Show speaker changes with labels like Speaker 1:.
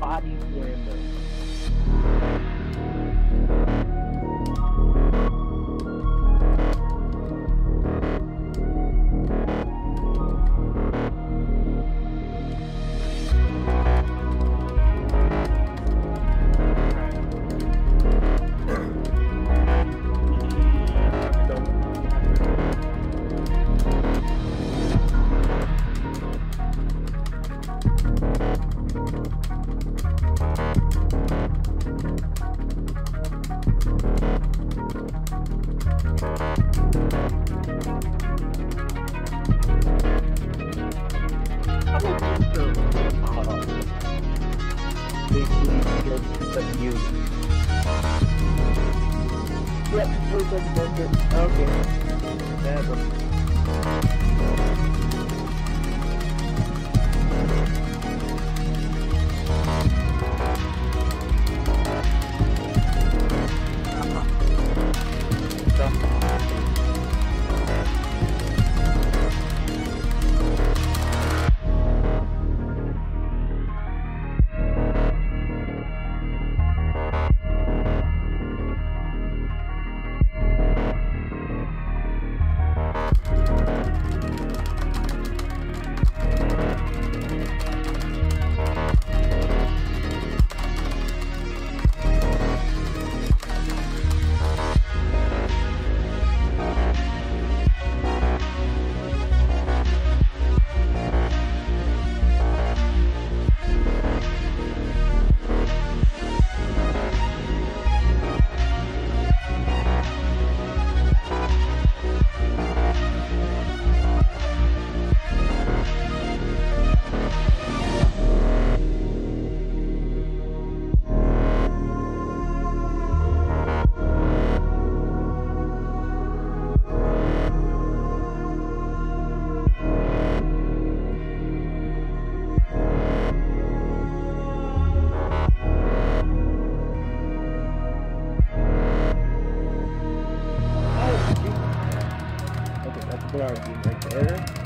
Speaker 1: body flavor. Because of you. Yep, good. Okay. Never. Okay, that's Blargy right there.